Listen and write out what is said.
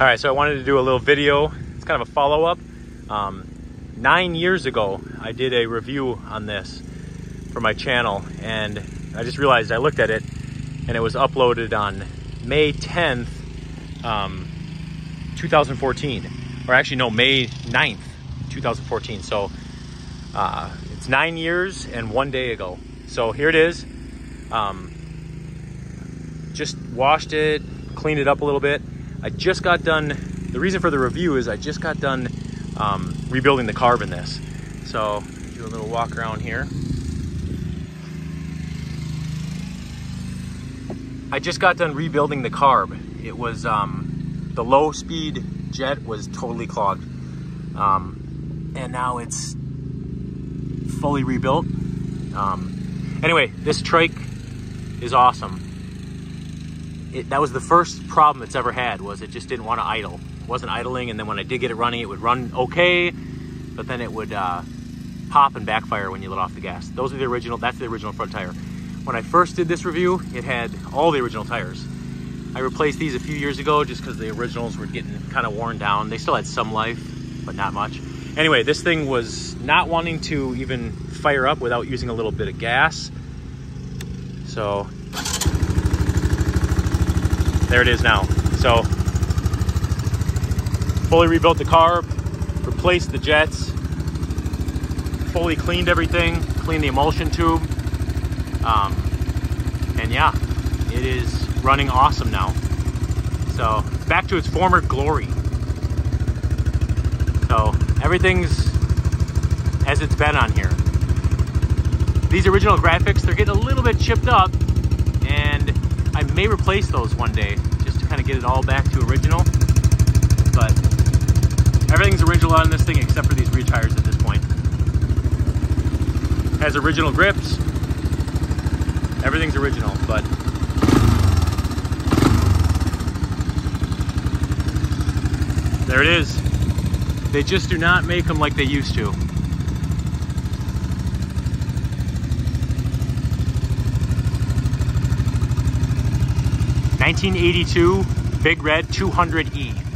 All right, so I wanted to do a little video. It's kind of a follow-up. Um, nine years ago, I did a review on this for my channel, and I just realized I looked at it, and it was uploaded on May 10th, um, 2014. Or actually, no, May 9th, 2014. So uh, it's nine years and one day ago. So here it is. Um, just washed it, cleaned it up a little bit. I just got done, the reason for the review is I just got done um, rebuilding the carb in this. So do a little walk around here. I just got done rebuilding the carb. It was, um, the low speed jet was totally clogged. Um, and now it's fully rebuilt. Um, anyway, this trike is awesome. It, that was the first problem it's ever had was it just didn't want to idle. It wasn't idling and then when I did get it running, it would run okay, but then it would uh, pop and backfire when you let off the gas. Those are the original, that's the original front tire. When I first did this review, it had all the original tires. I replaced these a few years ago just because the originals were getting kind of worn down. They still had some life, but not much. Anyway, this thing was not wanting to even fire up without using a little bit of gas. So there it is now. So fully rebuilt the carb, replaced the jets, fully cleaned everything, cleaned the emulsion tube. Um, and yeah, it is running awesome now. So back to its former glory. So everything's as it's been on here. These original graphics, they're getting a little bit chipped up I may replace those one day just to kind of get it all back to original. But everything's original on this thing except for these rear tires at this point. Has original grips. Everything's original, but there it is. They just do not make them like they used to. 1982 Big Red 200E.